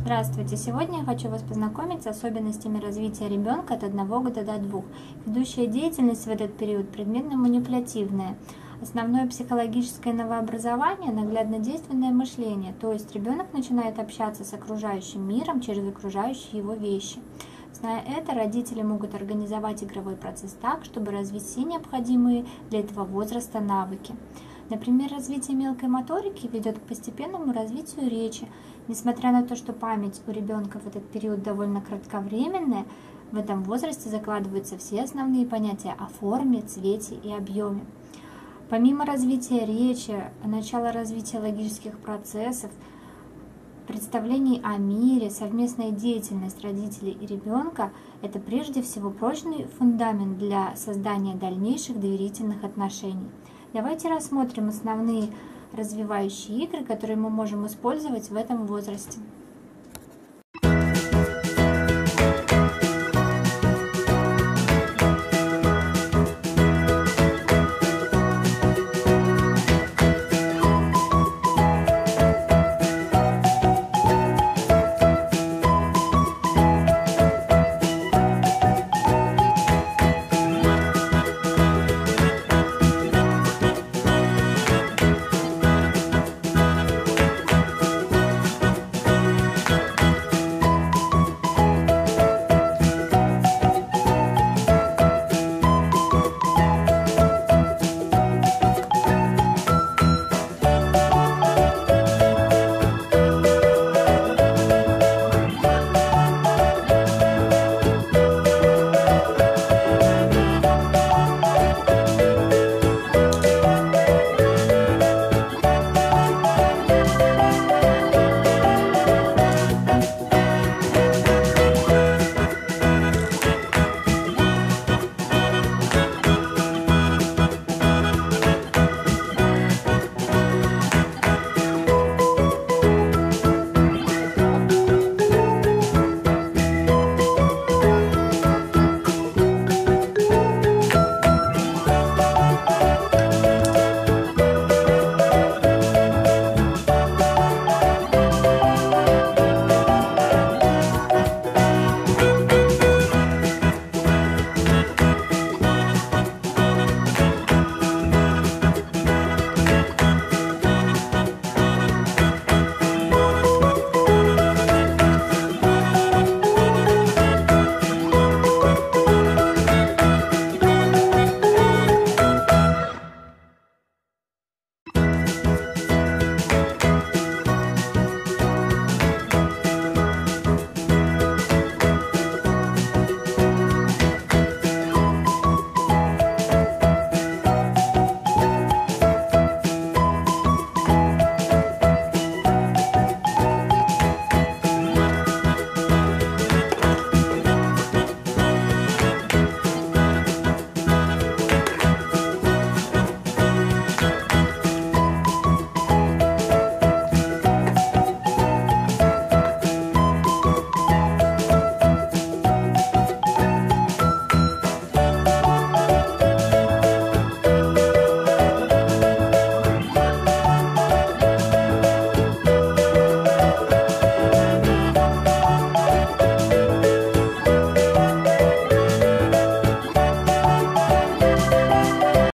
Здравствуйте! Сегодня я хочу вас познакомить с особенностями развития ребенка от 1 года до 2. Ведущая деятельность в этот период предметно-манипулятивная. Основное психологическое новообразование – наглядно-действенное мышление, то есть ребенок начинает общаться с окружающим миром через окружающие его вещи. Зная это, родители могут организовать игровой процесс так, чтобы развить все необходимые для этого возраста навыки. Например, развитие мелкой моторики ведет к постепенному развитию речи. Несмотря на то, что память у ребенка в этот период довольно кратковременная, в этом возрасте закладываются все основные понятия о форме, цвете и объеме. Помимо развития речи, начала развития логических процессов, представлений о мире, совместная деятельность родителей и ребенка – это прежде всего прочный фундамент для создания дальнейших доверительных отношений. Давайте рассмотрим основные развивающие игры, которые мы можем использовать в этом возрасте.